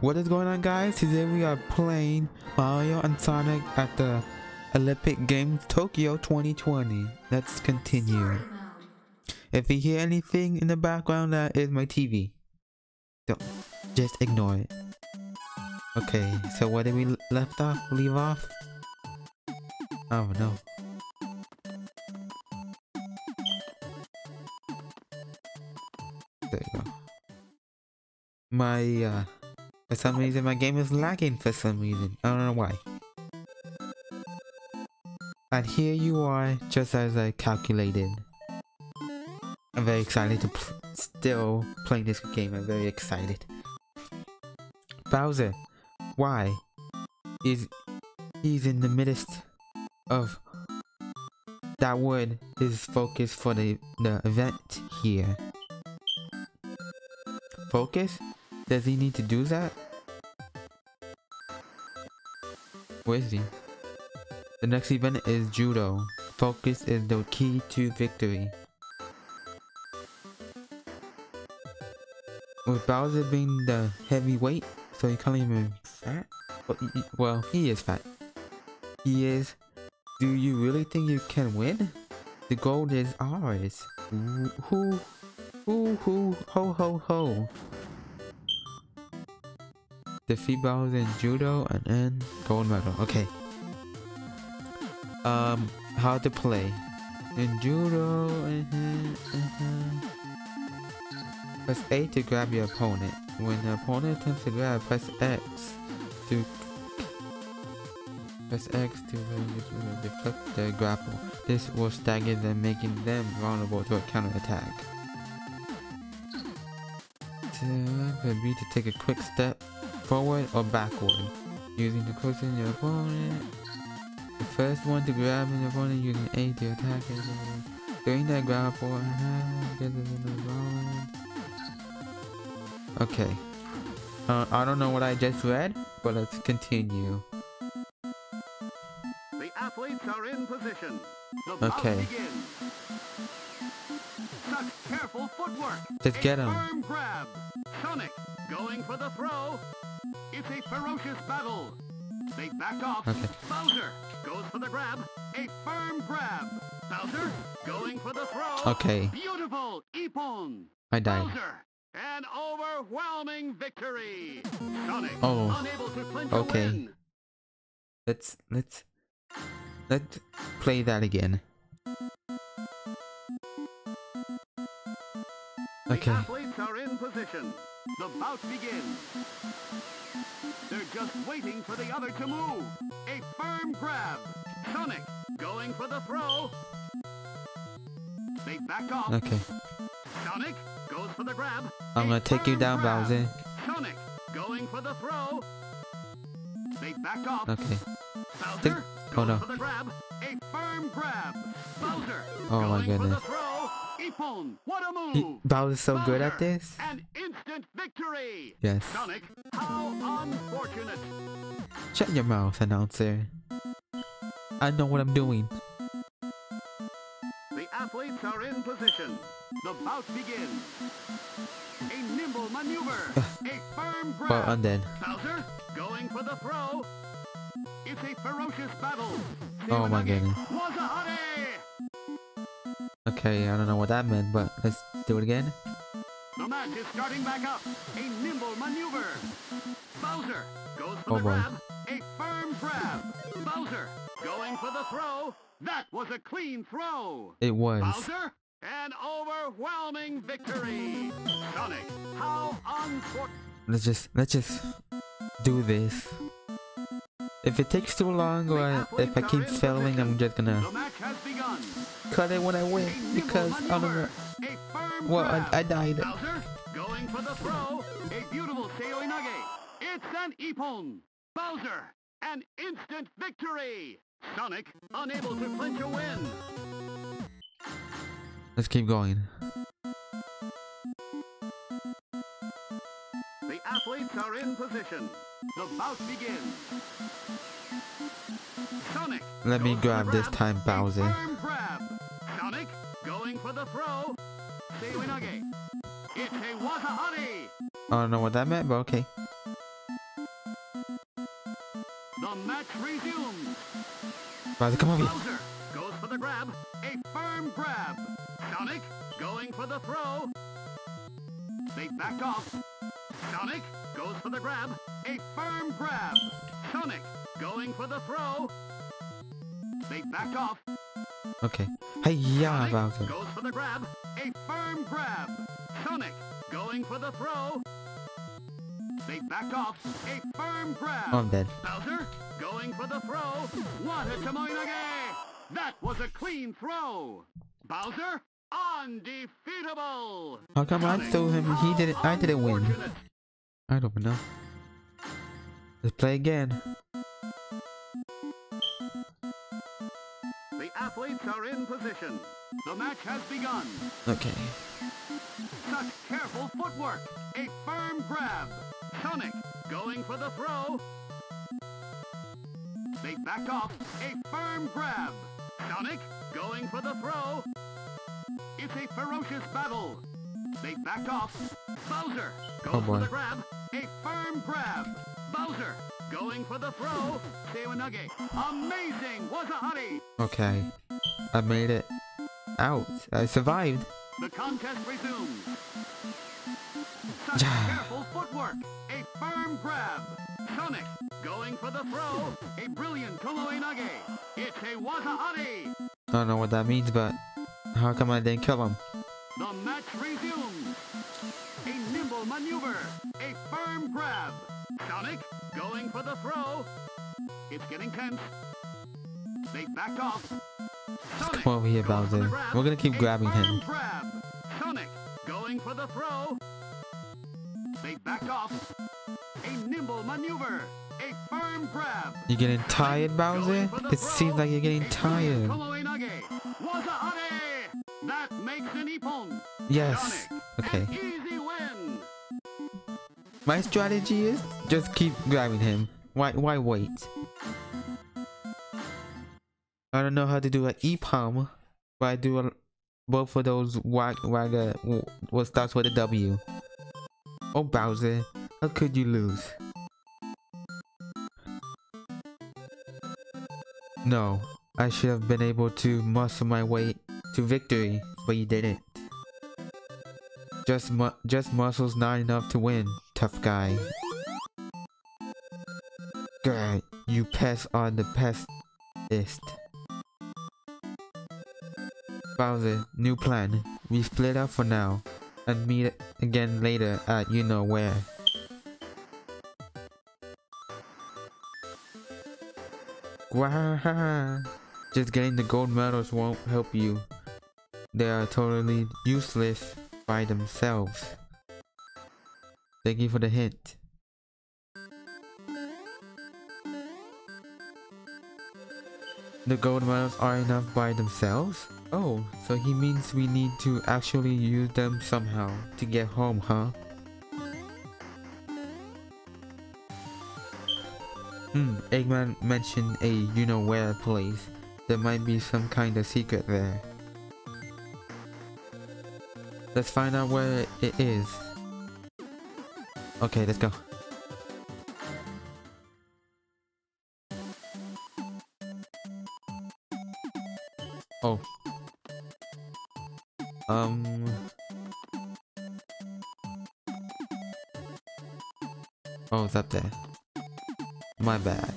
What is going on guys? Today we are playing Mario and Sonic at the Olympic Games Tokyo 2020. Let's continue. If you hear anything in the background that is my TV. Don't just ignore it. Okay, so where did we left off? Leave off? Oh no. There you go. My uh for some reason my game is lagging for some reason. I don't know why. And here you are, just as I calculated. I'm very excited to pl still playing this game. I'm very excited. Bowser, why? Is he's in the midst of that wood is focus for the, the event here. Focus? Does he need to do that? Where is he? The next event is Judo. Focus is the key to victory. With Bowser being the heavyweight, so he can't even fat? Well, he is fat. He is. Do you really think you can win? The gold is ours. Who, who, who, ho, ho, ho. Defeat Bowser in Judo and then gold medal. Okay. Um, how to play. In Judo, uh -huh, uh -huh. press A to grab your opponent. When the opponent attempts to grab, press X to press X to deflect the grapple. This will stagger them, making them vulnerable to a counter attack. To B to take a quick step forward or backward, using the cushion your opponent. The first one to grab an opponent using A to attack it. During that grapple, get the Okay. Uh, I don't know what I just read, but let's continue. The athletes are in position. The okay. Such careful footwork. Just get him. Grab. Sonic going for the throw. It's a ferocious battle. They back off. Okay. Bowser goes for the grab. A firm grab. Bowser going for the throw. Okay. Beautiful. Ippon. I died. Bowser. An overwhelming victory. Sonic oh. unable to clinch okay. a win. Let's let's let's play that again. Okay. The athletes are in position. The bout begins. They're just waiting for the other to move. A firm grab. Sonic going for the throw. They back off. Okay. Sonic goes for the grab. I'm gonna take you down, grab. Bowser. Sonic going for the throw. They back off. Okay. Bowser oh no. for the grab. A firm grab. Bowser oh my goodness. Ippon, what a move! He, Bowser's so Bowser, good at this. An instant victory. Yes. Sonic, how unfortunate. Shut your mouth, announcer. I know what I'm doing. The athletes are in position. The bout begins. A nimble maneuver. a firm grab. Well, and then. Bowser going for the throw. It's a ferocious battle. Oh my goodness. Okay, I don't know what that meant, but let's do it again. The match is starting back up. A nimble maneuver. Bowser goes for oh the boy. grab. A firm grab. Bowser going for the throw. That was a clean throw. It was. Bowser, an overwhelming victory. Sonic, how unfortunate. Let's just let's just do this. If it takes too long or if I keep failing, I'm just gonna cut it when I win because I don't know. Well, I, I died. Bowser going for the throw. A beautiful Seoi-nage. It's an Ippon. Bowser, an instant victory. Sonic unable to clinch a win. Let's keep going. The athletes are in position. The bout begins. Sonic. Let me grab this time, Bowser. I don't know what that meant, but okay. The match resumes. Bowser, come over here. Bowser goes for the grab. A firm grab. Sonic going for the throw. They back off. Sonic goes for the grab. A firm grab. Sonic going for the throw. They back off. Okay. Hey, yeah, Bowser. goes for the grab. A firm grab. Going for the throw. They back off. A firm grab. Oh, I'm dead. Bowser going for the throw. What a Tomoe Nage! That was a clean throw. Bowser undefeatable. How come I Sonic, threw him? He didn't. I didn't win. I don't know. Let's play again. Athletes are in position. The match has begun. Okay. Such careful footwork. A firm grab. Sonic going for the throw. They back off. A firm grab. Sonic going for the throw. It's a ferocious battle. They back off. Bowser goes Oh, for the grab. A firm grab. Bowser going for the throw. Seoi-nage. Amazing. Hottie. Okay. I made it out. I survived. The contest resumes. Such careful footwork. A firm grab. Sonic going for the throw. A brilliant Tomoe Nage. It's a Waza-Ari. I don't know what that means, but how come I didn't kill him? The match maneuver. A firm grab. Sonic going for the throw. It's getting tense. They back off. Sonic Come over here, goes for the Bowser. grab. We're gonna keep grabbing him. Grab. Sonic going for the throw. They back off. A nimble maneuver. A firm grab. You getting tired, Bowser? It seems like you're getting tired. Tomoe Nage. Waza-Ari. That makes an. Yes. Sonic, Okay. My strategy is just keep grabbing him. Why why wait? I don't know how to do an Ippon, but I do a, both of those wag wagga what starts with a W. Oh Bowser, how could you lose? No, I should have been able to muscle my way to victory, but you didn't. Just mu just muscles not enough to win, tough guy. God, you pests are the bestest. Bowser, new plan. We split up for now and meet again later at you know where. Just getting the gold medals won't help you. They are totally useless by themselves. Thank you for the hint. The gold medals are enough by themselves? Oh, so he means we need to actually use them somehow to get home, huh? Hmm, Eggman mentioned a you-know-where place. There might be some kind of secret there. Let's find out where it is. Okay, let's go. Oh. Um. Oh, it's up there. My bad.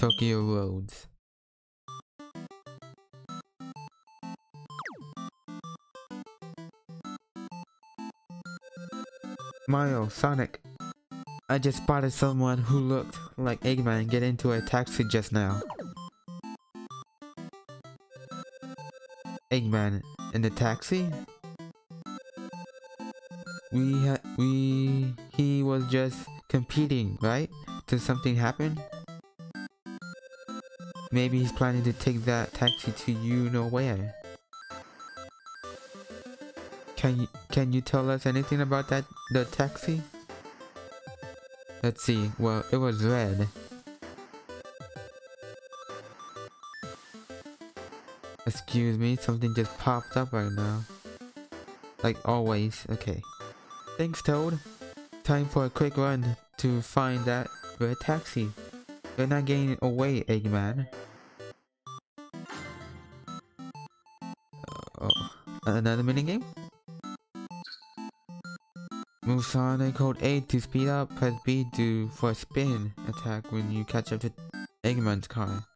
Tokyo Roads. Mario, Sonic. I just spotted someone who looked like Eggman get into a taxi just now. Eggman in the taxi? We had we he was just competing, right? Did something happen? Maybe he's planning to take that taxi to you know where. Can you can you tell us anything about that the taxi? Let's see. Well, it was red. Excuse me, something just popped up right now. Like always. Okay. Thanks, Toad. Time for a quick run to find that red taxi. You're not getting away, Eggman. Uh, oh, another minigame? Move Sonic, hold A to speed up, press B to for a spin attack when you catch up to Eggman's car.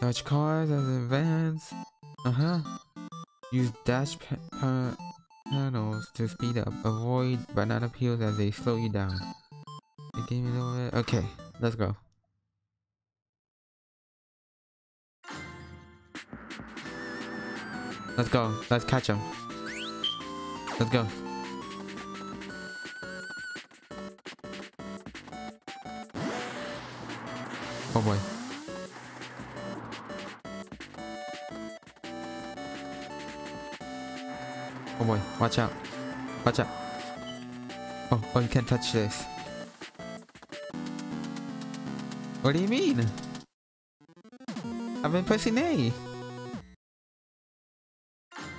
Dodge cars as advance. Uh-huh. Use dash pa pa panels to speed up. Avoid banana peels as they slow you down. The game is over. Okay, let's go. Let's go. Let's catch him. Let's go. Oh boy. Oh boy, watch out. Watch out. Oh, oh, you can't touch this. What do you mean? I've been pressing A.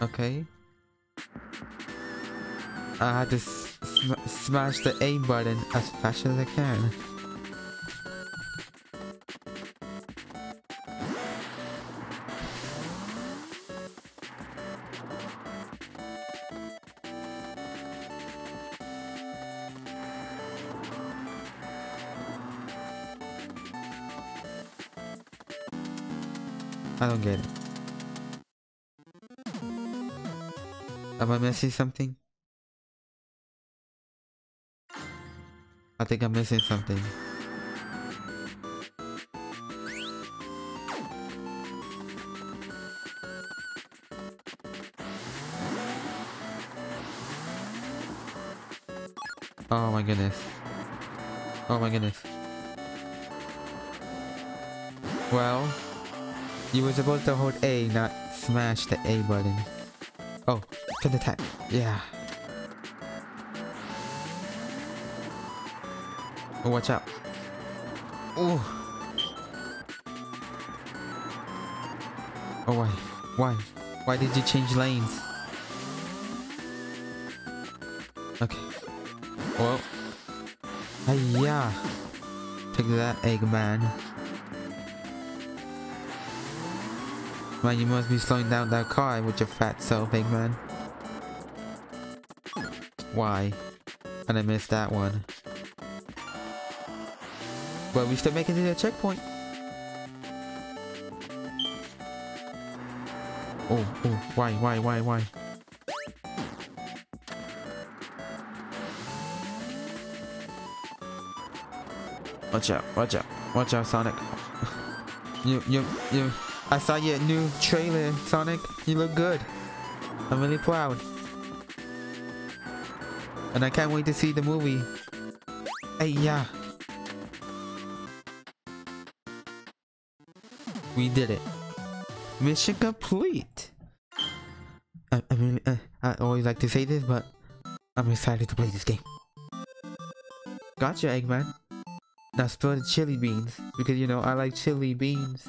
Okay. I had to sm smash the A button as fast as I can. Missing something? I think I'm missing something. Oh my goodness. Oh my goodness. Well, you were supposed to hold A, not smash the A button. Oh, pin attack. Yeah. Oh, watch out. Oh. Oh, why? Why? Why did you change lanes? Okay. Well. yeah. Take that, Eggman. Man, you must be slowing down that car with your fat self, Eggman. Why? And I missed that one. But we still making it to the checkpoint. Oh, oh, why, why, why, why? Watch out, watch out, watch out, Sonic. you, you, you. I saw your new trailer, Sonic. You look good. I'm really proud. And I can't wait to see the movie. Hey, yeah. We did it. Mission complete. I, I mean, uh, I always like to say this, but I'm excited to play this game. Gotcha, Eggman. Now spill the chili beans, because you know, I like chili beans.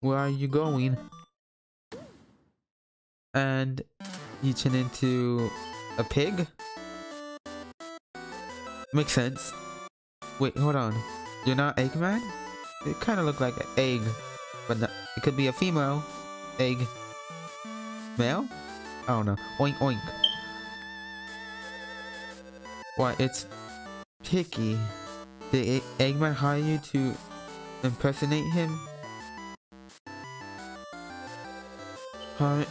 Where are you going? And you turn into a pig? Makes sense. Wait, hold on. You're not Eggman? It kind of look like an egg, but it could be a female egg. Male? I don't know. Oink oink. Why, it's picky. Did Eggman hire you to impersonate him?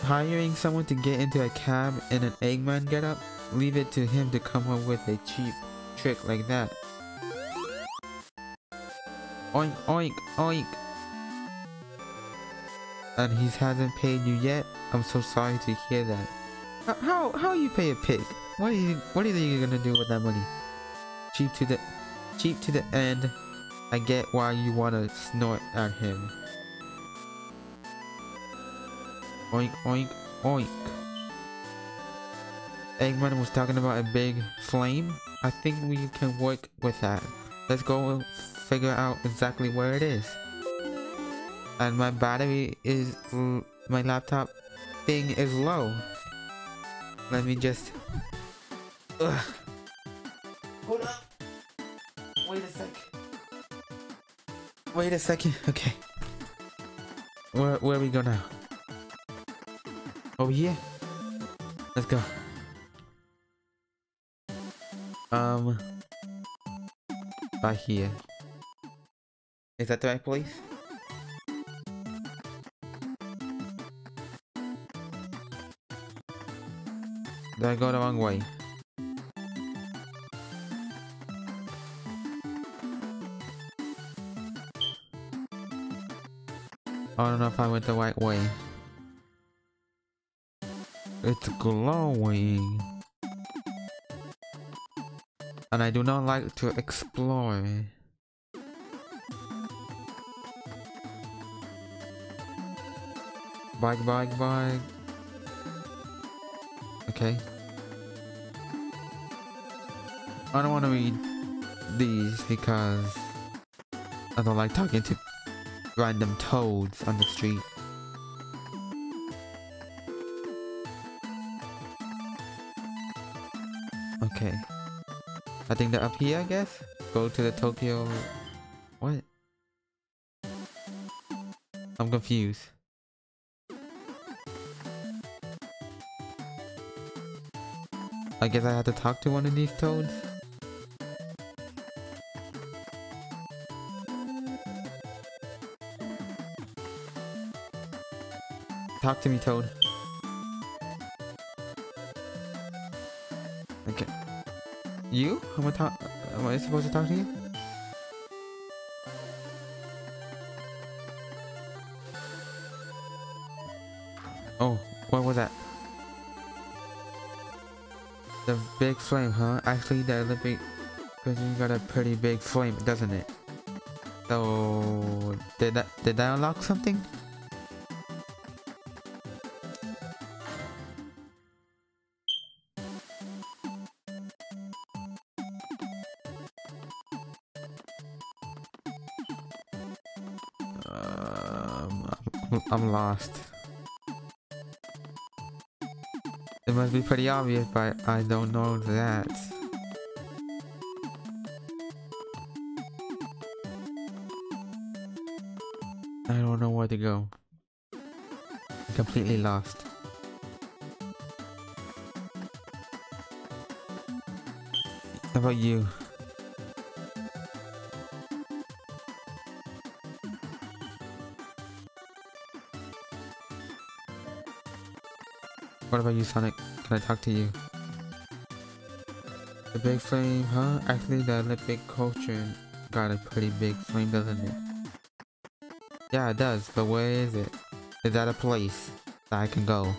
hiring someone to get into a cab in an Eggman getup? Leave it to him to come up with a cheap trick like that. Oink, oink, oink. And he hasn't paid you yet? I'm so sorry to hear that. How, how you pay a pig? What are you, what are you gonna do with that money? Cheap to the, cheap to the end. I get why you wanna snort at him. Oink, oink, oink. Eggman was talking about a big flame. I think we can work with that. Let's go figure out exactly where it is. And my battery is... My laptop thing is low. Let me just... Ugh. Hold up. Wait a sec. Wait a second. Okay. Where where we go now? Oh, Over here. Let's go. Um. By here. Is that the right place? Did I go the wrong way? I don't know if I went the right way. It's glowing. And I do not like to explore. Bike, bike, bike. Okay. I don't want to read these because I don't like talking to random toads on the street. I think they're up here, I guess? Go to the Tokyo... What? I'm confused. I guess I had to talk to one of these toads? Talk to me, Toad. You? Am I talk? Am I supposed to talk to you? Oh, what was that? The big flame, huh? Actually, the Olympic, you got a pretty big flame, doesn't it? So, did that did that unlock something? I'm lost. It must be pretty obvious, but I don't know that. I don't know where to go. I'm completely lost. How about you? What about you, Sonic? Can I talk to you? The big flame, huh? Actually, the Olympic culture got a pretty big flame, doesn't it? Yeah, it does, but where is it? Is that a place that I can go?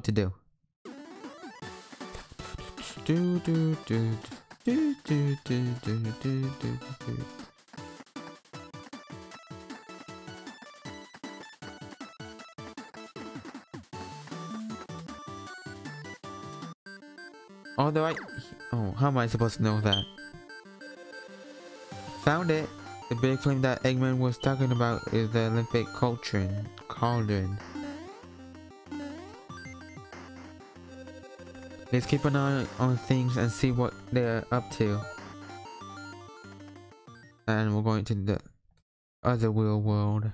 What to do. Do do do do do do do do do do. The right. Oh, how am I supposed to know that? Found it. The big flame that Eggman was talking about is the Olympic cauldron. Cauldron. Let's keep an eye on things and see what they're up to. And we're going to the other real world.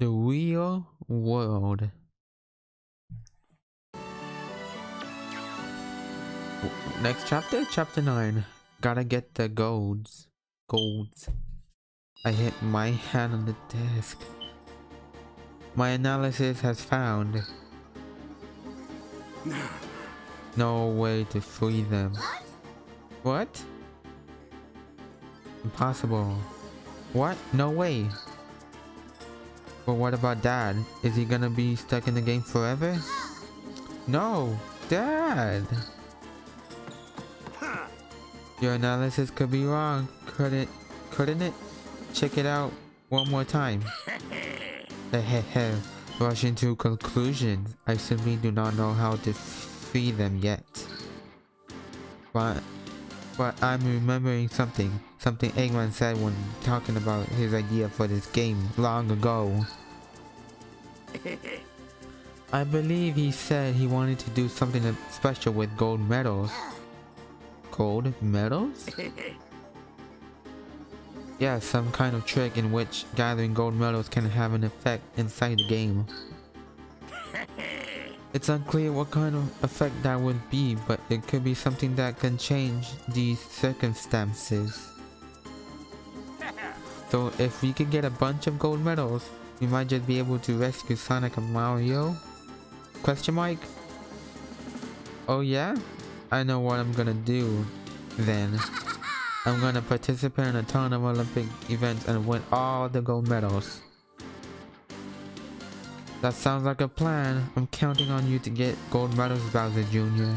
The real world. Next chapter? Chapter 9. Gotta get the golds. Golds. I hit my hand on the desk. My analysis has found no way to free them. What? Impossible. What? No way. But what about dad? Is he gonna be stuck in the game forever? No! Dad! Your analysis could be wrong, couldn't, couldn't it? Check it out one more time. Hehehe. Rushing to conclusions. I simply do not know how to free them yet. But But I'm remembering something. Something Eggman said when talking about his idea for this game long ago. I believe he said he wanted to do something special with gold medals. Gold medals? yeah, some kind of trick in which gathering gold medals can have an effect inside the game. It's unclear what kind of effect that would be, but it could be something that can change these circumstances. So if we could get a bunch of gold medals, we might just be able to rescue Sonic and Mario? Question mark? Oh yeah? I know what I'm gonna do then. I'm gonna participate in a ton of Olympic events and win all the gold medals. That sounds like a plan. I'm counting on you to get gold medals, Bowser Jr.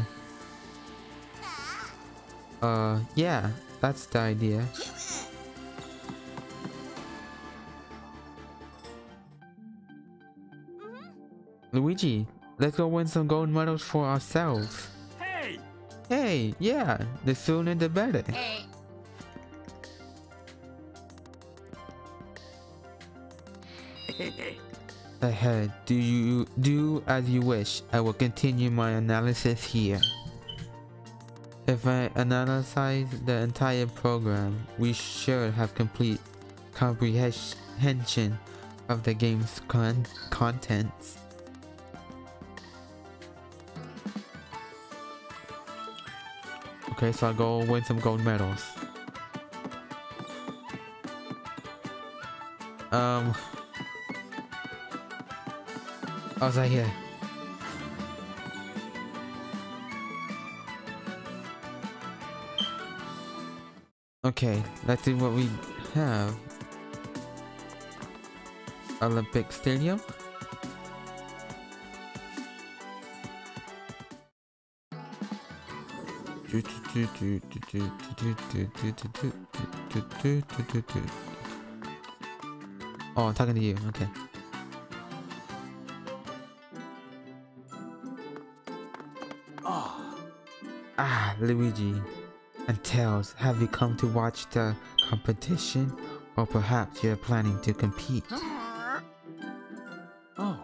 Uh, yeah, that's the idea. Luigi, let's go win some gold medals for ourselves. Hey! Hey, yeah, the sooner the better. Ahead, do you do as you wish. I will continue my analysis here. If I analyze the entire program, we should have complete comprehension of the game's con contents. Okay, so I'll go win some gold medals. Um... Was right here. Okay, let's see what we have. Olympic Stadium. Oh, I'm talking to you. Okay. Luigi and Tails, have you come to watch the competition? Or perhaps you're planning to compete? Oh.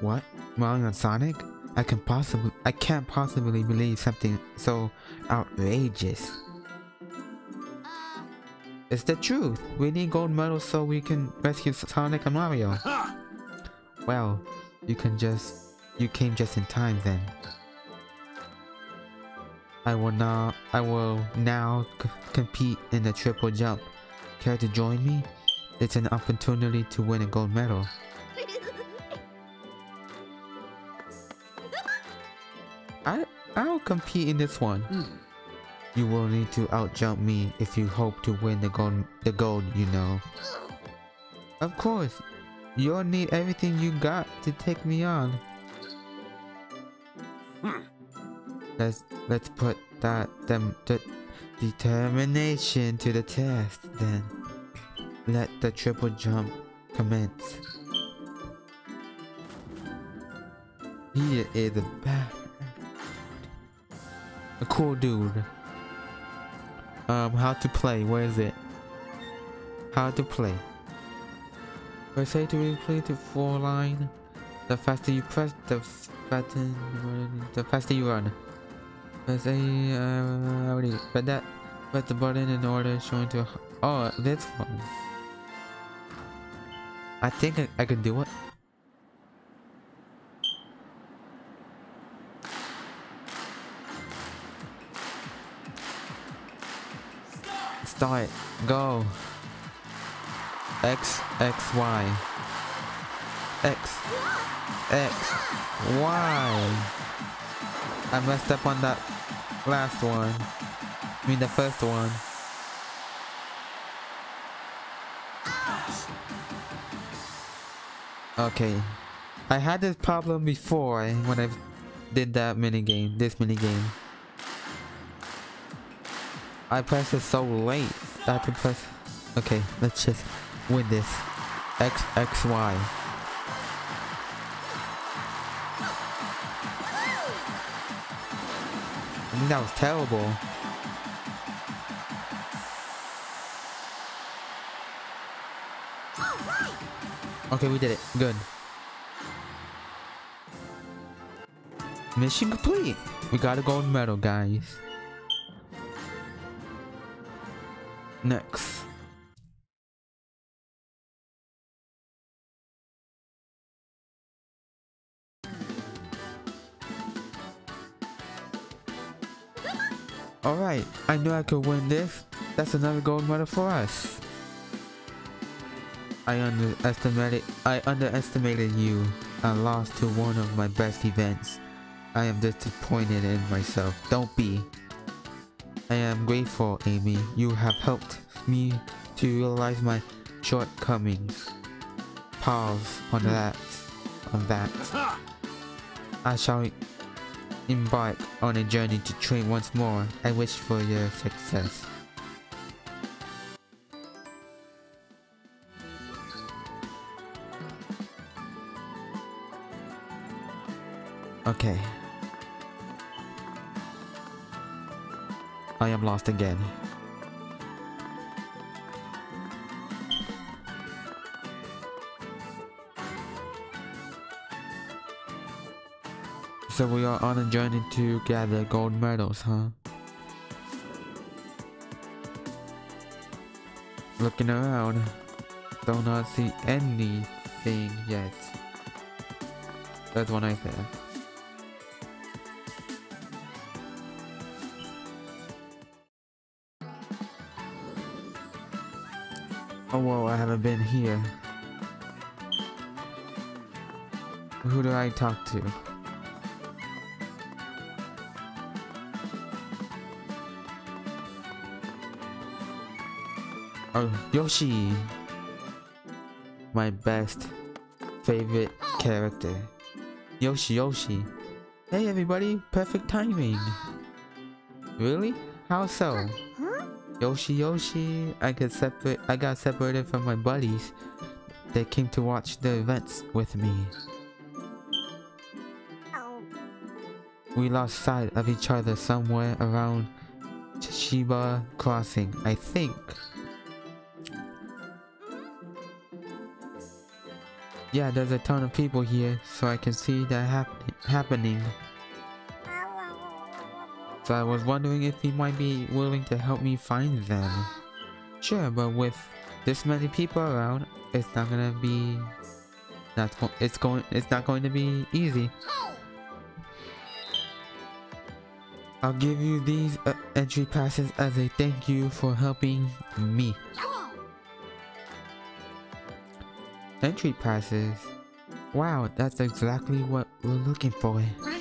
What? Mario and Sonic? I can possibly I can't possibly believe something so outrageous. Uh. It's the truth. We need gold medals so we can rescue Sonic and Mario. Well, you can just you came just in time then. I will now I will now c- compete in the triple jump. Care to join me? It's an opportunity to win a gold medal. I I'll compete in this one. Hmm. You will need to outjump me if you hope to win the gold the gold, you know. Of course. You'll need everything you got to take me on. Hmm. Let's let's put that the determination to the test then. Let the triple jump commence. He is a bad a cool dude. Um how to play, where is it? How to play. I say to replay to four line. The faster you press the button, the faster you run. Press A, uh, already read that. Press the button in order showing to. Oh, this one. I think I, I can do it. Start. Go. X, X, Y. X, X, Y. I messed up on that last one. I mean the first one. Okay. I had this problem before when I did that mini game, this mini game. I pressed it so late. I had to press. Okay, let's just win this. X X Y. I mean, that was terrible. Okay, we did it. Good. Mission complete. We got a gold medal, guys. Next. Knew I could win this. That's another gold medal for us. I underestimated I underestimated you and lost to one of my best events. I am disappointed in myself. Don't be. I am grateful, Amy. You have helped me to realize my shortcomings. Pause on that. On that. I shall embark on a journey to train once more. I wish for your success. Okay. I am lost again. So we are on a journey to gather gold medals, huh? Looking around, do not see anything yet. That's what I said. Oh whoa, I haven't been here. Who do I talk to? Oh, Yoshi! My best favorite character. Yoshi Yoshi. Hey everybody, perfect timing. Really? How so? Yoshi Yoshi, I got I got separated from my buddies. They came to watch the events with me. We lost sight of each other somewhere around Chiba Crossing, I think. Yeah, there's a ton of people here, so I can see that hap happening. So I was wondering if he might be willing to help me find them. Sure, but with this many people around, it's not gonna be not it's going it's not going to be easy. I'll give you these uh, entry passes as a thank you for helping me. Entry passes? Wow, that's exactly what we're looking for.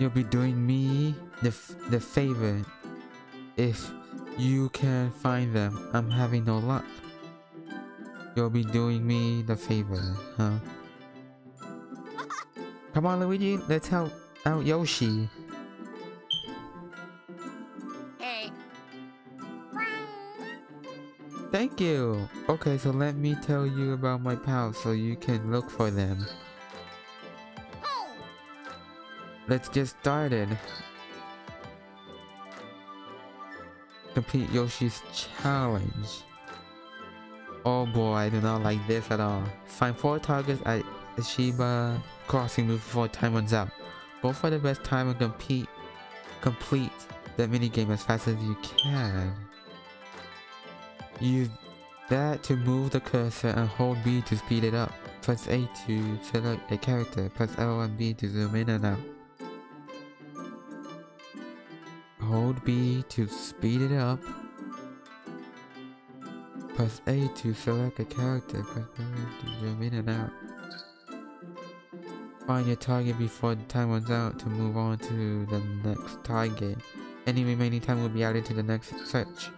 You'll be doing me the, the favor if you can find them. I'm having no luck. You'll be doing me the favor, huh? Come on, Luigi, let's help out Yoshi. Thank you! Okay, so let me tell you about my pals so you can look for them. Let's get started. Complete Yoshi's challenge. Oh boy, I do not like this at all. Find 4 targets at Shiba crossing before time runs out. Go for the best time and compete complete the minigame as fast as you can. Use that to move the cursor and hold B to speed it up. Press A to select a character. Press L and B to zoom in and out. Hold B to speed it up. Press A to select a character. Press A to zoom in and out. Find your target before the time runs out to move on to the next target. Any remaining time will be added to the next search.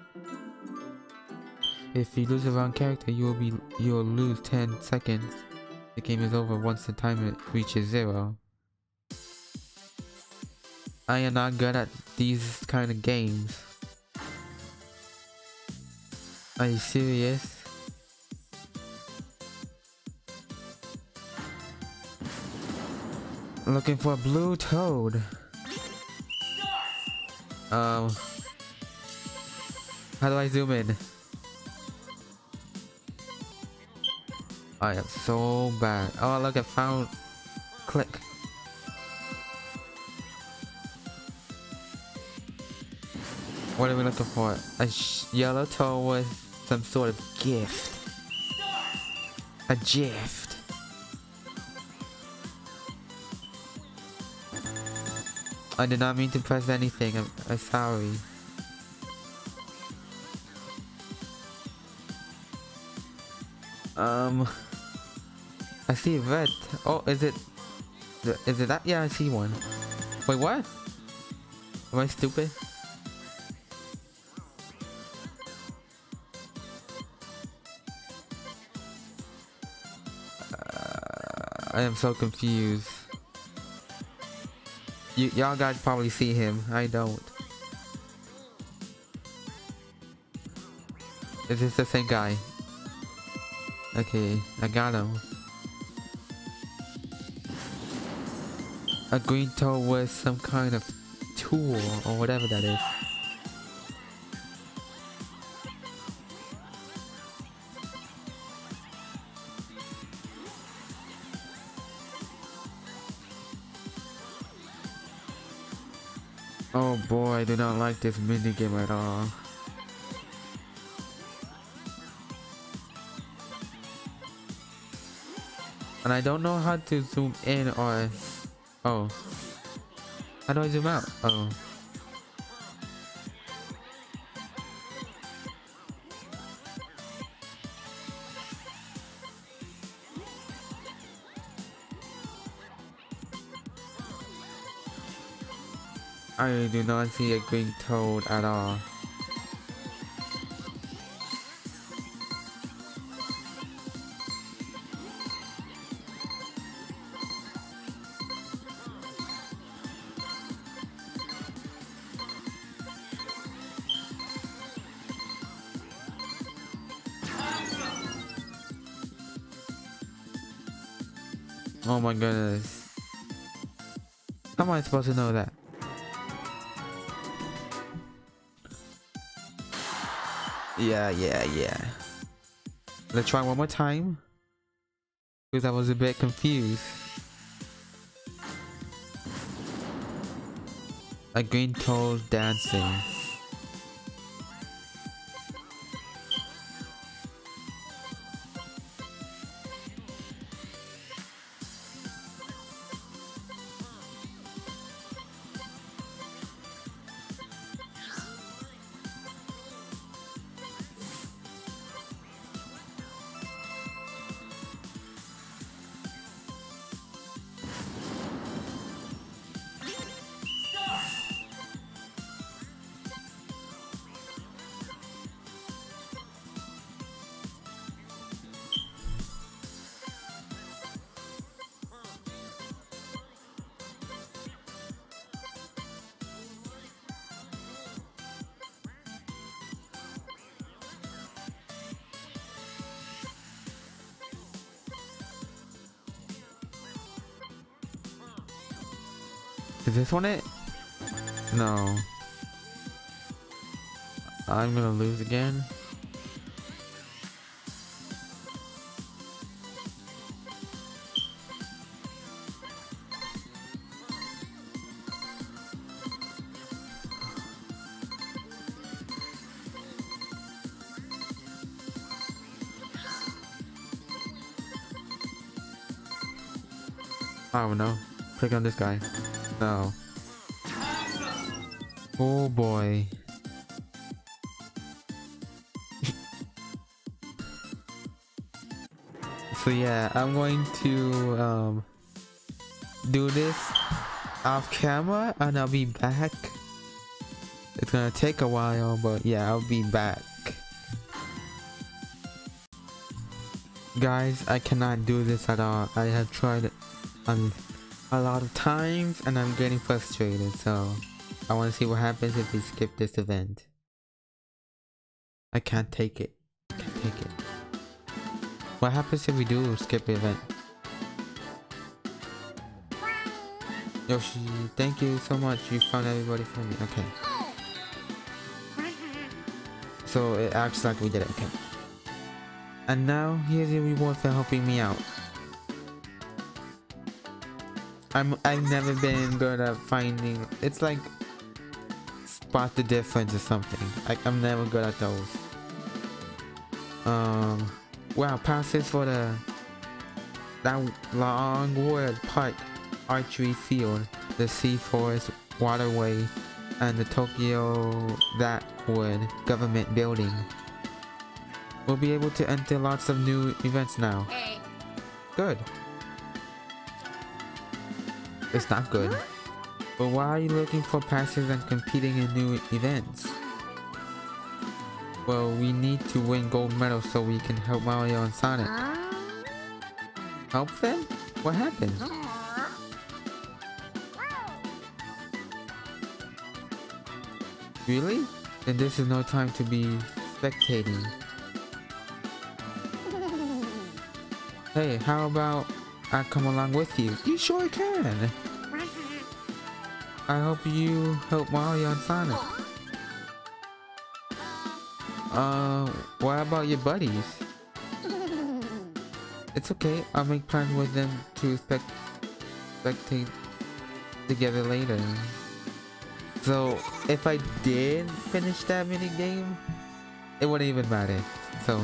If you lose the wrong character, you will be you will lose 10 seconds. The game is over once the timer reaches zero. I am not good at these kind of games. Are you serious? Looking for a blue toad. Um, how do I zoom in? I am so bad. Oh look, I found click. What are we looking for? A yellow toe with some sort of gift. A gift. I did not mean to press anything. I'm, I'm sorry. Um, I see red. Oh, is it? Is it that? Yeah, I see one. Wait, what? Am I stupid? Uh, I am so confused. You y'all guys probably see him. I don't. Is this the same guy? Okay, I got him. A green toe with some kind of tool or whatever that is. Oh boy, I do not like this minigame at all. And I don't know how to zoom in or... Oh. How do I zoom out? Oh. I do not see a green toad at all. My goodness. How am I supposed to know that? Yeah, yeah, yeah. Let's try one more time. Because I was a bit confused. A green toad dancing. Is this one it? No. I'm gonna lose again. Oh, I don't know. Click on this guy. No. Oh boy. so yeah, I'm going to um, do this off camera and I'll be back. It's gonna take a while, but yeah, I'll be back. Guys, I cannot do this at all. I have tried on a lot of times and I'm getting frustrated so I want to see what happens if we skip this event. I can't take it. I Can't take it. What happens if we do skip the event? Yoshi, thank you so much. You found everybody for me. Okay. So it acts like we did it. Okay. And now here's your reward for helping me out. I'm I've never been good at finding it's like spot the difference or something. I, I'm never good at those. Um wow passes for the that Longwood Park Archery Field, the Sea Forest Waterway, and the Tokyo That Wood Government Building. We'll be able to enter lots of new events now. Good. It's not good. But why are you looking for passes and competing in new events? Well, we need to win gold medals so we can help Mario and Sonic. Help them? What happened? Really? Then this is no time to be spectating. Hey, how about I come along with you? You sure can. I hope you help Mario and Sonic. Uh, what about your buddies? It's okay, I'll make plans with them to spect spectate together later. So, if I did finish that mini game, it wouldn't even matter. So,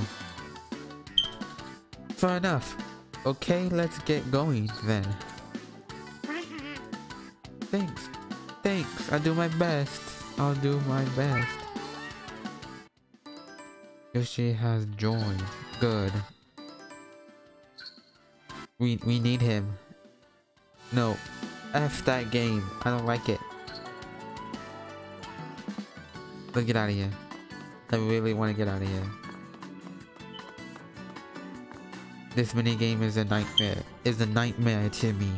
fair enough. Okay, let's get going then. Thanks. Thanks. I'll do my best. I'll do my best. Yoshi has joined. Good. We we need him. No. F that game. I don't like it. Let's get out of here. I really want to get out of here. This mini game is a nightmare. Is a nightmare to me.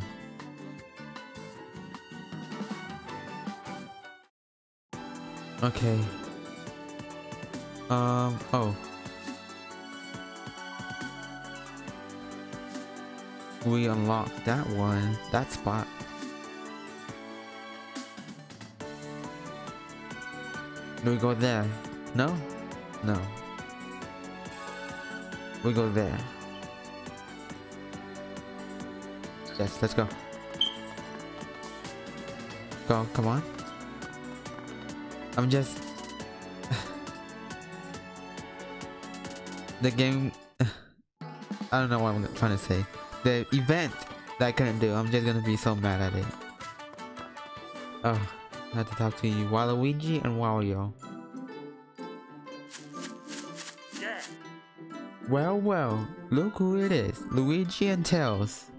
Okay. Um, oh. We unlocked that one, that spot. Do we go there? No? No. We go there. Yes, let's go. Go, come on. I'm just... the game... I don't know what I'm trying to say. The event that I couldn't do, I'm just gonna be so mad at it. Oh, I have to talk to you. Waluigi and Wario. Well, well, look who it is. Luigi and Tails.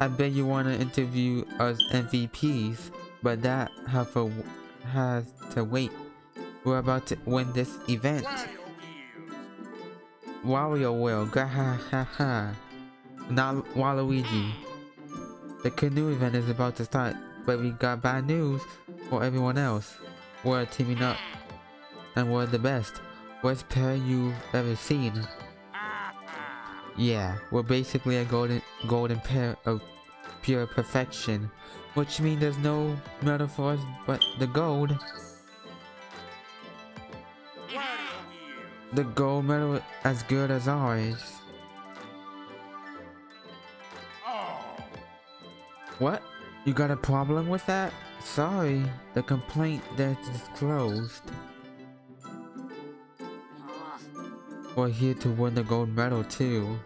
I bet you want to interview us MVPs, but that have a, has to wait. We're about to win this event. Wario will, ha ha ha. Not Waluigi. The canoe event is about to start, but we got bad news for everyone else. We're teaming up, and we're the best. Worst pair you've ever seen. Yeah, we're basically a golden golden pair of pure perfection, which means there's no medal for us but the gold. The gold medal as good as ours. What? You got a problem with that? Sorry, the complaint that's disclosed. We're here to win the gold medal too.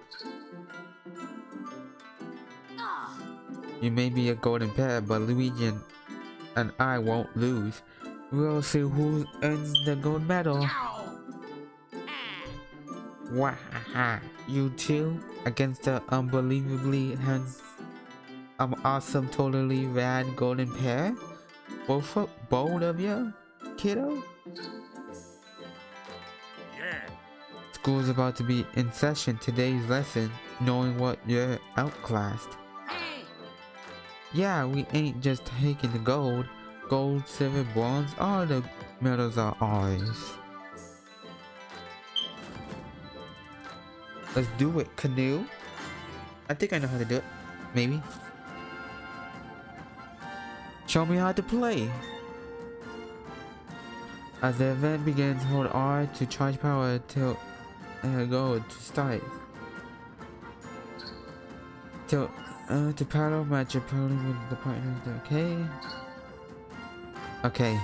You may be a golden pair, but Luigi and, and I won't lose. We'll see who earns the gold medal. Wow, you two against the unbelievably hands, um, awesome, totally rad golden pair. Both of, both of you, kiddo. School's about to be in session. Today's lesson, knowing what you're outclassed. Yeah, we ain't just taking the gold. Gold, silver, bronze, all the medals are ours. Let's do it, canoe. I think I know how to do it. Maybe. Show me how to play. As the event begins, hold R to charge power till uh, go to start. To uh, to match your paddling with the partner. Okay. Okay.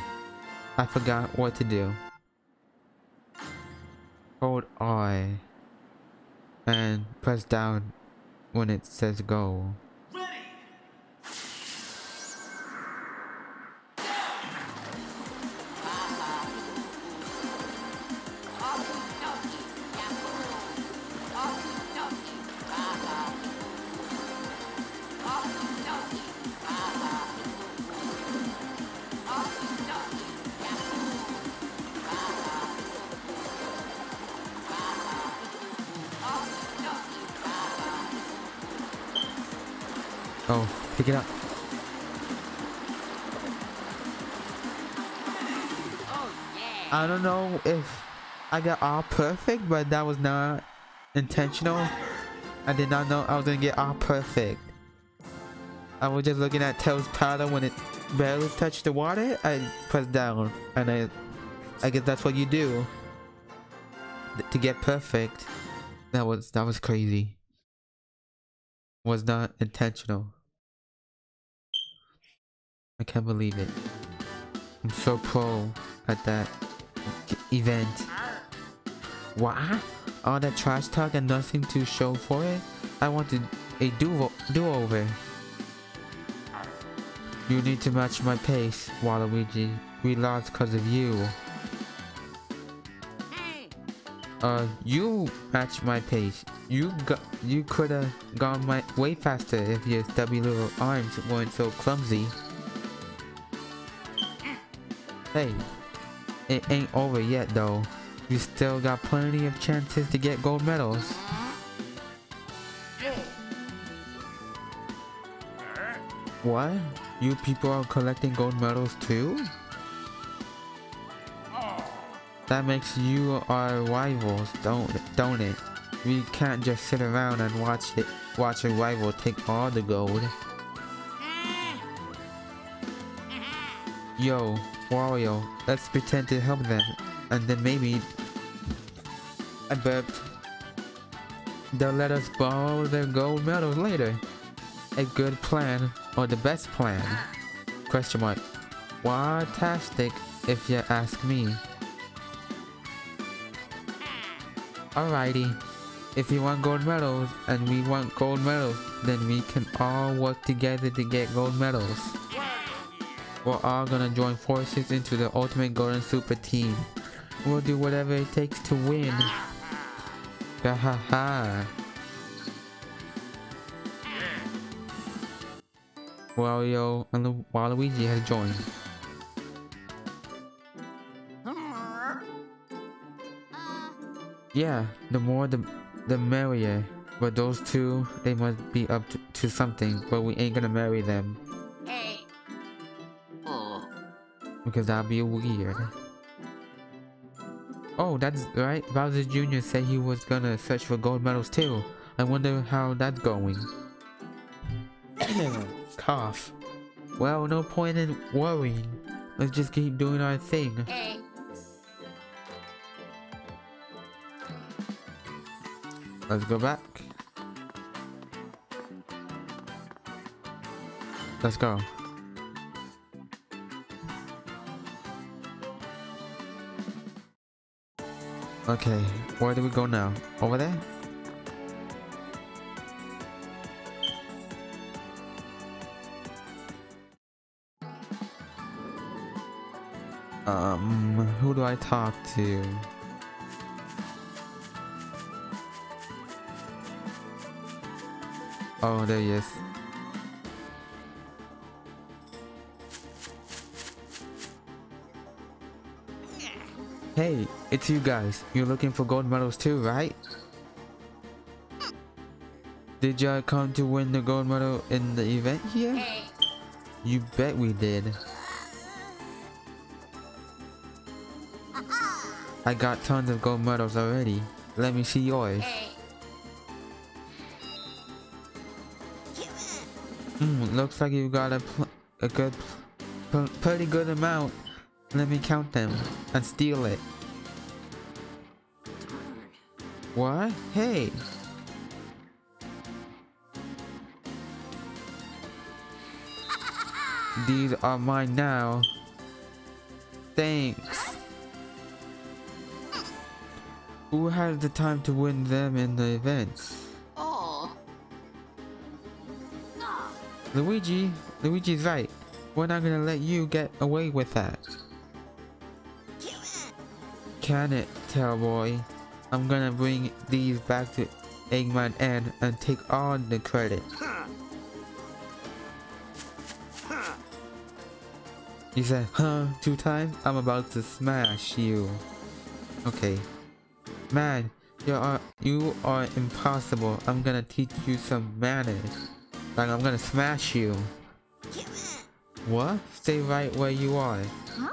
I forgot what to do. Hold I and press down when it says go. I got all perfect, but that was not intentional. I did not know I was gonna get all perfect. I was just looking at Tails powder when it barely touched the water. I pressed down, and I, I guess that's what you do to get perfect. That was that was crazy. Was not intentional. I can't believe it. I'm so pro at that event. What? All that trash talk and nothing to show for it? I wanted a do do-over. You need to match my pace, Waluigi. We lost because of you. Uh, you match my pace. You got, you could have gone my way faster if your stubby little arms weren't so clumsy. Hey, it ain't over yet though. You still got plenty of chances to get gold medals. What? You people are collecting gold medals too? That makes you our rivals, don't don't it? We can't just sit around and watch it watch a rival take all the gold. Yo, Wario, let's pretend to help them, and then maybe... Burped. They'll let us borrow their gold medals later. A good plan, or the best plan. Question mark. Fantastic, if you ask me. Alrighty. If you want gold medals, and we want gold medals, then we can all work together to get gold medals. We're all gonna join forces into the Ultimate Golden Super Team. We'll do whatever it takes to win. Ha ha ha. Wario and Waluigi has joined. Yeah, the more the the merrier. But those two, they must be up to, to something, but we ain't gonna marry them. Oh. Because that'd be weird. Oh, that's right. Bowser Jr. said he was gonna search for gold medals too. I wonder how that's going. Cough. Well, no point in worrying. Let's just keep doing our thing. Let's go back. Let's go. Okay, where do we go now? Over there? Um, who do I talk to? Oh, there he is. Hey, it's you guys. You're looking for gold medals too, right? Did y'all come to win the gold medal in the event here? You bet we did. I got tons of gold medals already. Let me see yours. Hmm, looks like you got a, a good, pretty good amount. Let me count them. and steal it. What? Hey! These are mine now. Thanks. Who has the time to win them in the events? Oh. Luigi, Luigi's right. We're not gonna let you get away with that. Can it, Tailboy? I'm gonna bring these back to Eggman and take all the credit. You said, huh, two times? I'm about to smash you. Okay. Man, you are, you are impossible. I'm gonna teach you some manners. Like, I'm gonna smash you. What? Stay right where you are. Huh?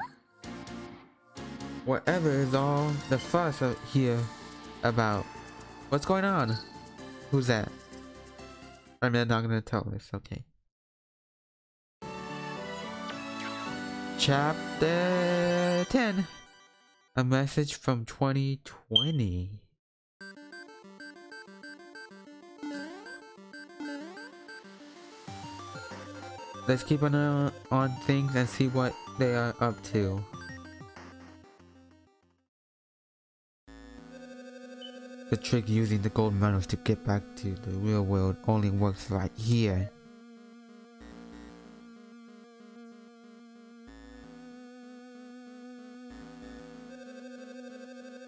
Whatever is all the fuss out here about. What's going on? Who's that? I'm not gonna tell us, okay. Chapter 10 A message from 2020. Let's keep an eye on things and see what they are up to. The trick using the gold medals to get back to the real world only works right here.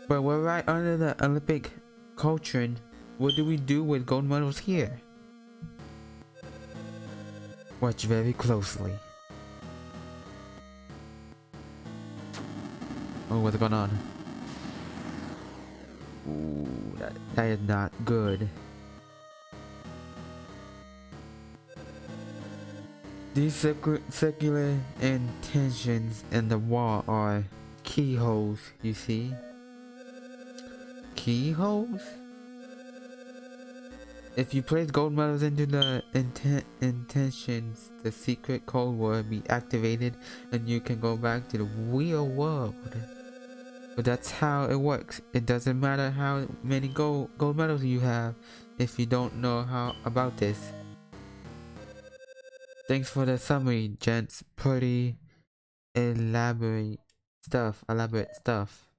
But we're right under the Olympic culture. What do we do with gold medals here? Watch very closely. Oh, what's going on? Ooh, that, that is not good. These circular intentions in the wall are keyholes, you see? Keyholes? If you place gold medals into the inten intentions, the secret code will be activated and you can go back to the real world. But that's how it works. It doesn't matter how many gold, gold medals you have if you don't know how about this. Thanks for the summary, gents. Pretty elaborate stuff. Elaborate stuff.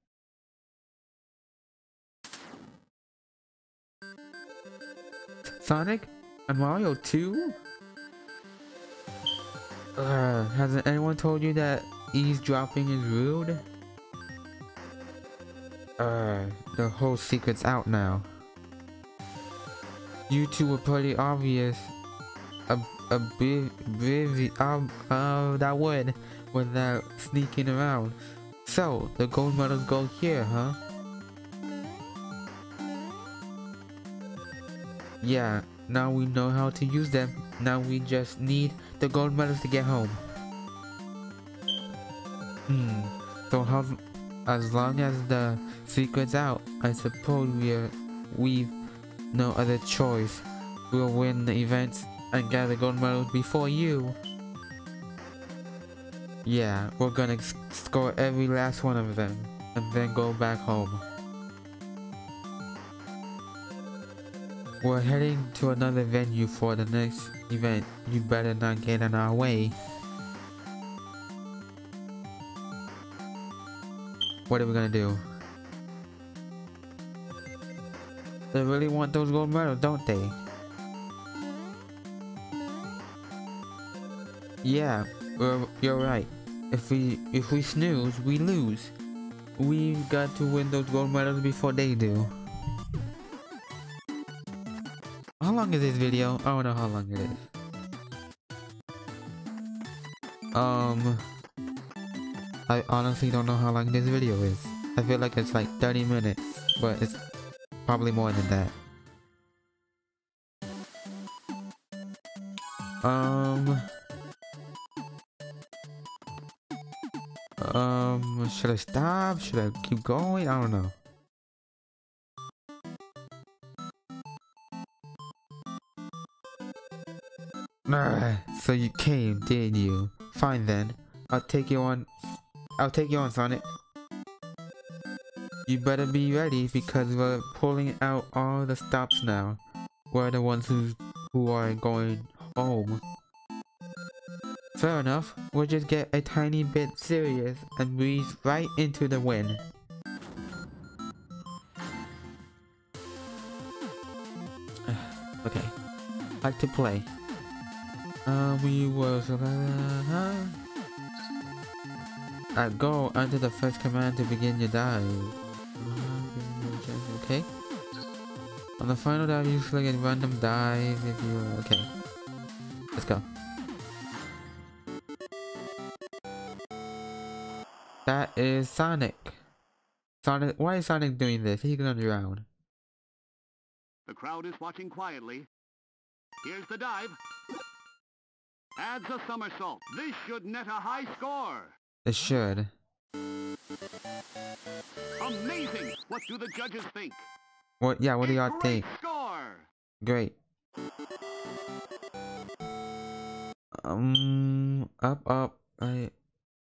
Sonic and Mario 2? Uh, hasn't anyone told you that eavesdropping is rude? Uh, the whole secret's out now. You two were pretty obvious. A, a bit busy, um, uh, that would without sneaking around. So, the gold medals go here, huh? Yeah, now we know how to use them. Now we just need the gold medals to get home. Hmm, so how, as long as the secret's out, I suppose we're, we've no other choice. We'll win the events and gather gold medals before you. Yeah, we're gonna score every last one of them and then go back home. We're heading to another venue for the next event. You better not get in our way. What are we gonna do? They really want those gold medals, don't they? Yeah, you're right. If we if we snooze, we lose. We've got to win those gold medals before they do. How long is this video? I don't know how long it is. Um, I honestly don't know how long this video is. I feel like it's like 30 minutes, but it's probably more than that. Um, um, should I stop? Should I keep going? I don't know. Nah, so you came, did you? Fine then. I'll take you on. I'll take you on, Sonic. You better be ready because we're pulling out all the stops now. We're the ones who who are going home. Fair enough, we'll just get a tiny bit serious and breeze right into the win. okay, like to play. Uh, we was uh, uh, go under the first command to begin your dive. Okay. On the final dive, you select a random dive if you okay. Let's go. That is Sonic. Sonic, why is Sonic doing this? He's gonna drown. The crowd is watching quietly. Here's the dive. Adds a somersault. This should net a high score. It should. Amazing! What do the judges think? What? Yeah. What do y'all think? Score. Great. Um. Up. Up. Right.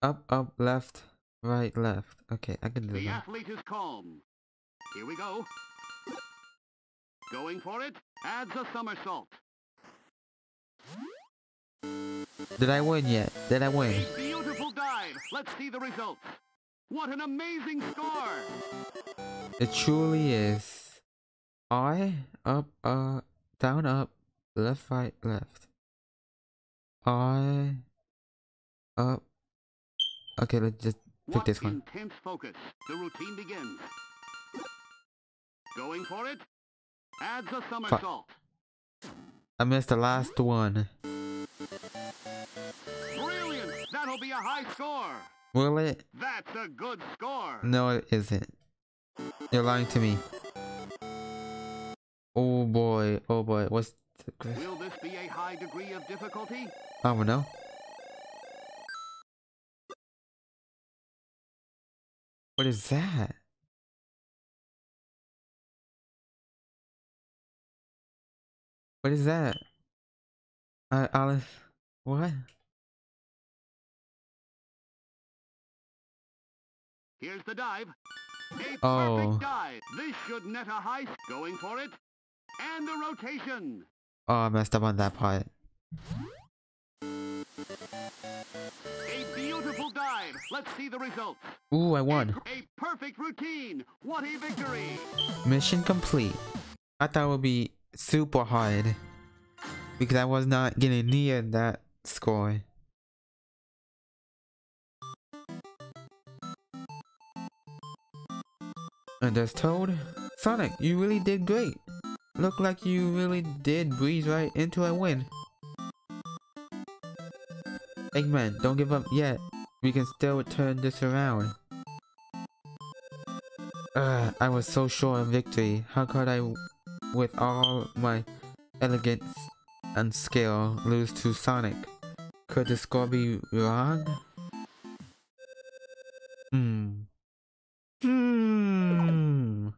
Up. Up. Left. Right. Left. Okay. I can do The that. athlete is calm. Here we go. Going for it. Adds a somersault. Did I win yet? Did I win? A beautiful dive. Let's see the results. What an amazing score! It truly is. I up uh down up left right left. I up. Okay, let's just pick What this one. intense focus. The routine begins. Going for it. Adds a somersault. I missed the last one. A high score. Will it? That's a good score. No, it isn't. You're lying to me. Oh boy, oh boy, what's the... Will this be a high degree of difficulty? I don't know. What is that? What is that? Uh, Alice, what? Here's the dive. A oh. perfect Oh. dive. This should net a high. Going for it. And the rotation. Oh, I messed up on that part. A beautiful dive. Let's see the results. Ooh, I won. A perfect routine. What a victory. Mission complete. I thought it would be super hard. Because I was not getting near that score. And as told, Sonic, you really did great. Look like you really did breeze right into a win. Eggman, don't give up yet. We can still turn this around. Ugh, I was so sure of victory. How could I, with all my elegance and skill, lose to Sonic? Could the score be wrong? Hmm. Hmm.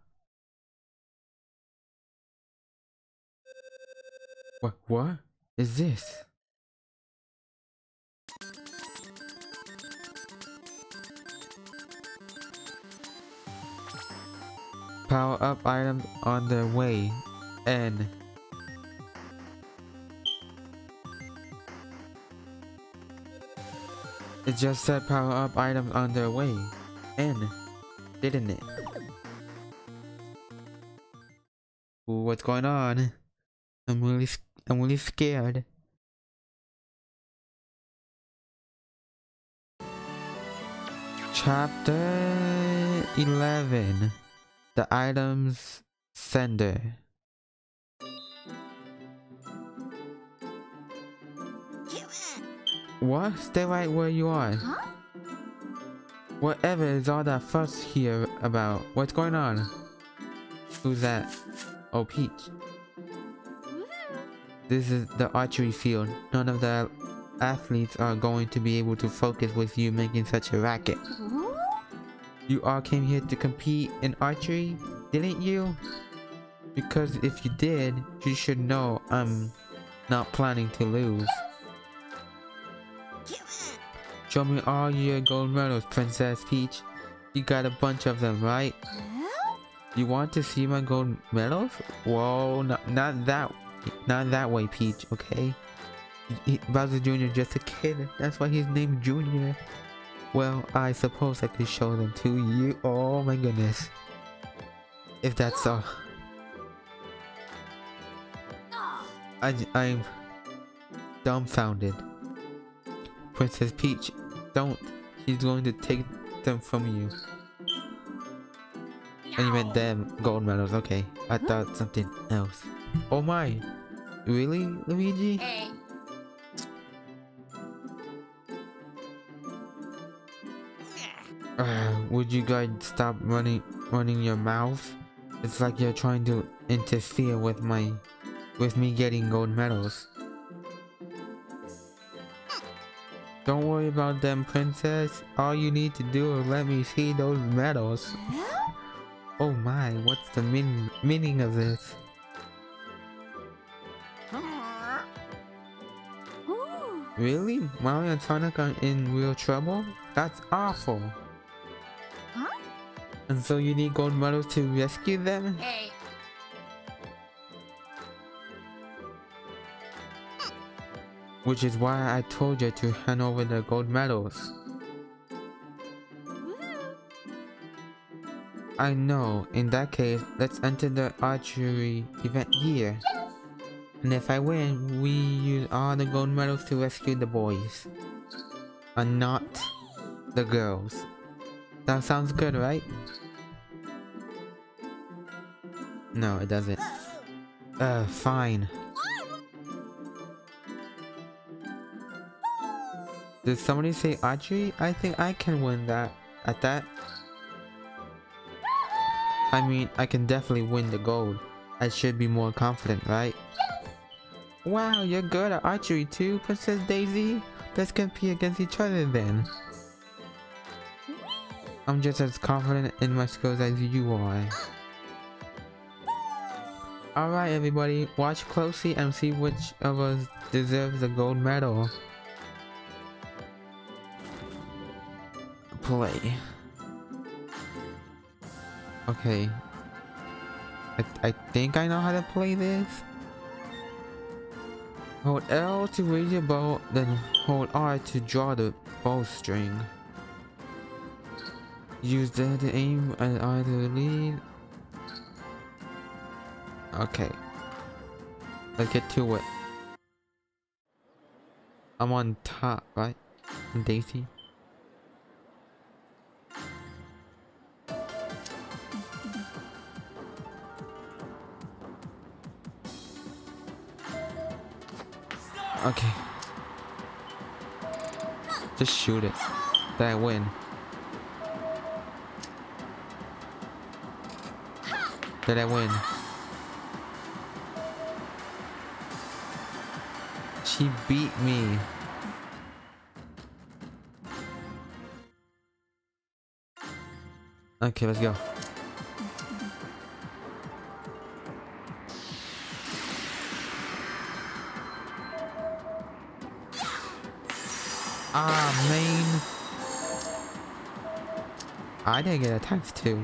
What? What is this? Power up items on their way. N. It just said power up items on their way. N. Didn't it? Ooh, what's going on? I'm really, I'm really scared. Chapter 11 The items sender. What? Stay right where you are. Whatever is all that fuss here about? What's going on? Who's that? Oh, Peach. This is the archery field. None of the athletes are going to be able to focus with you making such a racket. You all came here to compete in archery, didn't you? Because if you did, you should know I'm not planning to lose. Show me all your gold medals, Princess Peach. You got a bunch of them, right? You want to see my gold medals? Whoa, not, not that, not that way, Peach, okay? He, Bowser Jr. just a kid, that's why he's named Junior. Well, I suppose I could show them to you. Oh my goodness. If that's all. Ah. I, I'm dumbfounded. Princess Peach, don't. He's going to take them from you. And you meant them gold medals. Okay, I thought something else. Oh my. Really, Luigi? Uh, would you guys stop running running your mouth? It's like you're trying to interfere with my with me getting gold medals. Don't worry about them, princess. All you need to do is let me see those medals. Oh my, what's the mean meaning of this? Really? Mario and Sonic are in real trouble? That's awful. And so you need gold medals to rescue them? Which is why I told you to hand over the gold medals. I know. In that case, let's enter the archery event here. And if I win, we use all the gold medals to rescue the boys. And not the girls. That sounds good, right? No, it doesn't. Uh, fine. Did somebody say archery? I think I can win that. At that. I mean, I can definitely win the gold. I should be more confident, right? Wow, you're good at archery too, Princess Daisy? Let's compete against each other then. I'm just as confident in my skills as you are. Alright everybody, watch closely and see which of us deserves the gold medal. Play. Okay. I, I think I know how to play this. Hold L to raise your bow, then hold R to draw the bowstring. Use that to aim and R to lead. Okay. Let's get to it. I'm on top, right? Daisy. Okay. Just shoot it. Then I win. Did I win? She beat me. Okay, let's go. I didn't get a attacked too.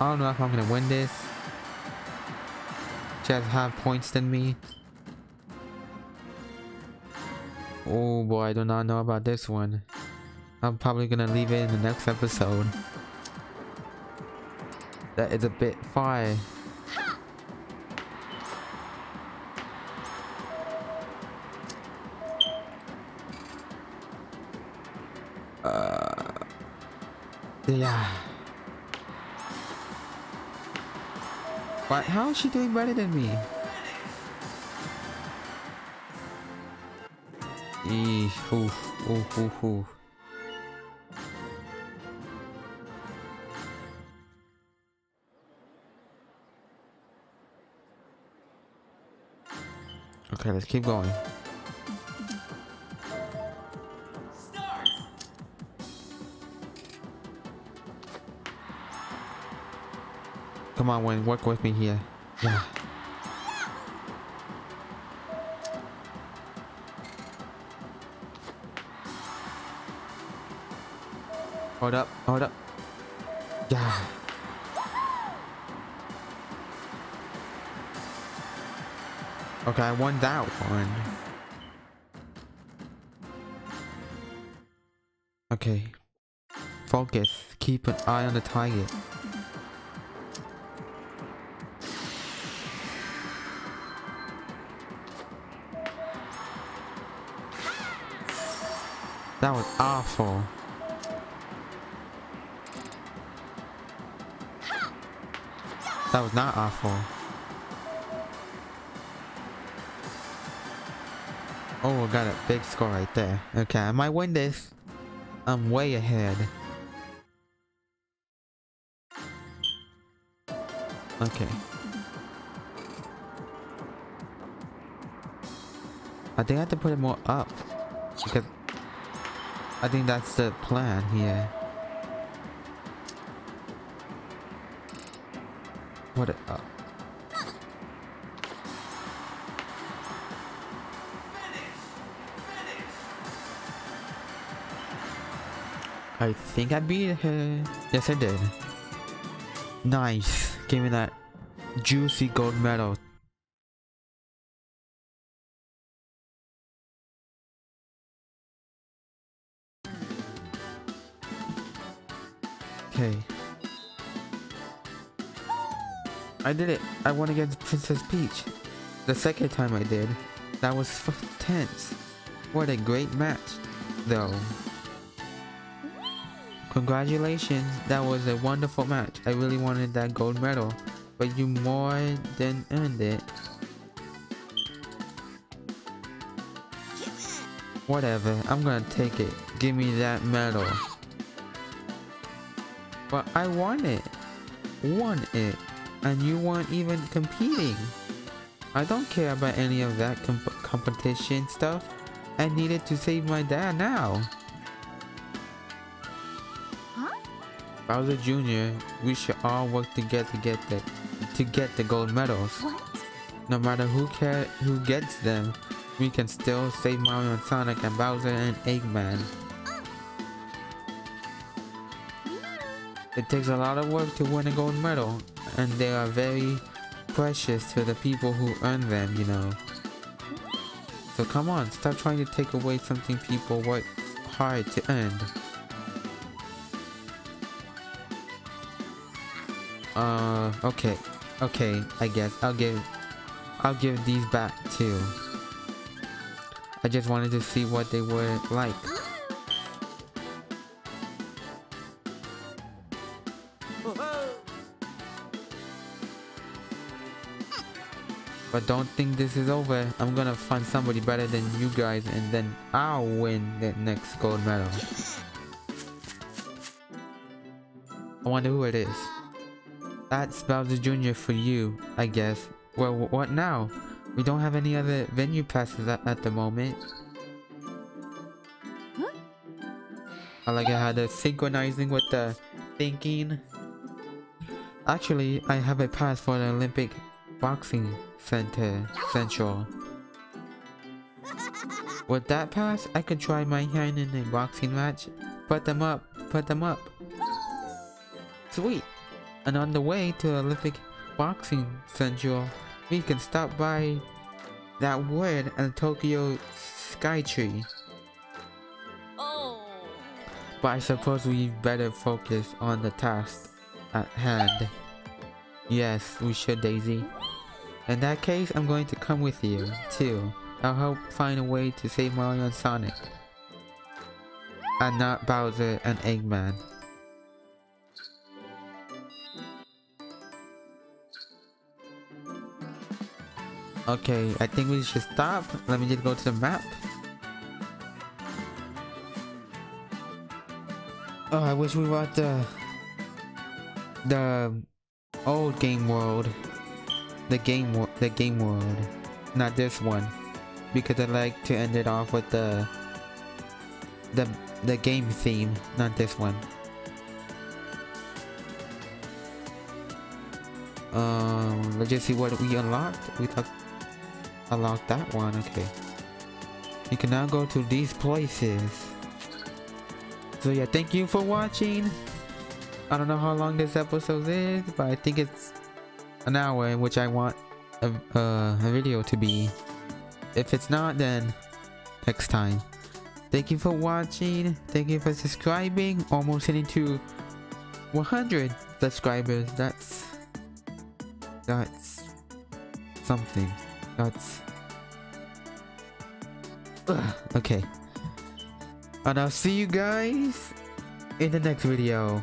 I don't know if I'm gonna win this. Has higher points than me. Oh boy, I do not know about this one. I'm probably gonna leave it in the next episode. That is a bit far. Yeah. But how is she doing better than me? Eesh, oof, oof, oof, oof. Okay, let's keep going. Come on, Wayne, work with me here. Yeah. Hold up, hold up. Yeah. Okay, I won that one. Okay. Focus. Keep an eye on the target. That was awful. That was not awful. Oh, I got a big score right there. Okay, I might win this. I'm way ahead. Okay. I think I have to put it more up. Because I think that's the plan here. Put it up. I think I beat her. Yes, I did. Nice. Give me that juicy gold medal. I did it. I won against Princess Peach. The second time I did. That was tense. What a great match, though. Congratulations, that was a wonderful match. I really wanted that gold medal, but you more than earned it. Whatever, I'm gonna take it. Give me that medal. But I won it. Won it. And you weren't even competing. I don't care about any of that comp competition stuff. I needed to save my dad now. Bowser Jr., we should all work together to get the to get the gold medals. What? No matter who care who gets them, we can still save Mario and Sonic and Bowser and Eggman. It takes a lot of work to win a gold medal, and they are very precious to the people who earn them, you know. So come on, stop trying to take away something people work hard to earn. Uh, okay. Okay, I guess. I'll give... I'll give these back too. I just wanted to see what they were like. But don't think this is over. I'm gonna find somebody better than you guys and then I'll win the next gold medal. I wonder who it is. That's Bowser Jr. for you, I guess. Well, what now? We don't have any other venue passes at, at the moment. Huh? I like how they're synchronizing with the thinking. Actually, I have a pass for the Olympic Boxing Center Central. With that pass, I can try my hand in a boxing match. Put them up, put them up. Sweet. And on the way to Olympic Boxing Central, we can stop by that wood and Tokyo Skytree. Oh. But I suppose we better focus on the task at hand. Yes, we should, Daisy. In that case, I'm going to come with you, too. I'll help find a way to save Mario and Sonic. And not Bowser and Eggman. Okay, I think we should stop. Let me just go to the map. Oh, I wish we were at the the old game world. The game the game world, not this one, because I like to end it off with the the the game theme, not this one. Um, let's just see what we unlocked. We unlocked that one, okay. You can now go to these places. So yeah, thank you for watching. I don't know how long this episode is, but I think it's an hour in which I want a, uh, a video to be. If it's not, then next time. Thank you for watching. Thank you for subscribing. Almost hitting to 100 subscribers. That's that's something. That's Ugh, okay. And I'll see you guys in the next video.